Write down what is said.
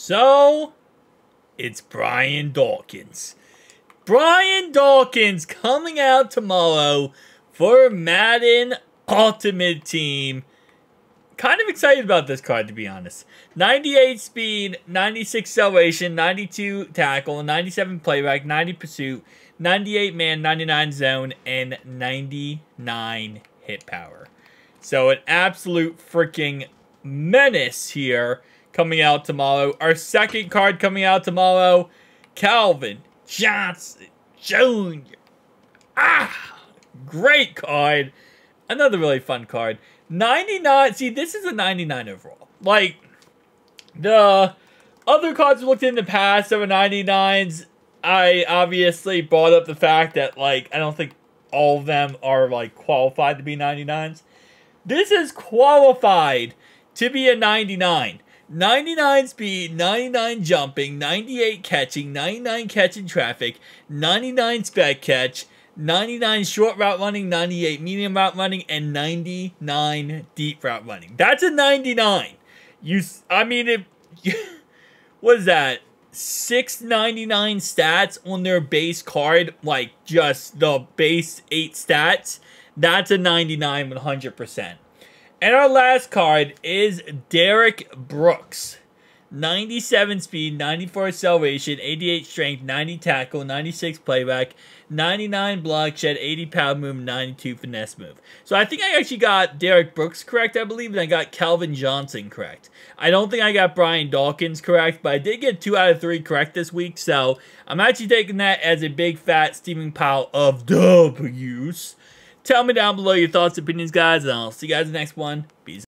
So, it's Brian Dawkins. Brian Dawkins coming out tomorrow for Madden Ultimate Team. Kind of excited about this card, to be honest. 98 speed, 96 acceleration, 92 tackle, 97 playback, 90 pursuit, 98 man, 99 zone, and 99 hit power. So an absolute freaking menace here coming out tomorrow. Our second card coming out tomorrow, Calvin Johnson Jr. Ah, great card. Another really fun card. 99. See, this is a 99 overall. Like, the other cards we looked in the past that were 99s, I obviously brought up the fact that, like, I don't think all of them are, like, qualified to be 99s. This is qualified to be a 99. 99 speed, 99 jumping, 98 catching, 99 catching traffic, 99 spec catch, 99 short route running, 98 medium route running, and 99 deep route running. That's a 99. You, I mean, it, what is that? 699 stats on their base card, like just the base 8 stats. That's a 99 100%. And our last card is Derrick Brooks. 97 speed, 94 acceleration, 88 strength, 90 tackle, 96 playback, 99 block shed, 80 power move, 92 finesse move. So I think I actually got Derrick Brooks correct, I believe, and I got Calvin Johnson correct. I don't think I got Brian Dawkins correct, but I did get 2 out of 3 correct this week, so I'm actually taking that as a big fat steaming pile of W's. Tell me down below your thoughts, opinions, guys, and I'll see you guys in the next one. Peace.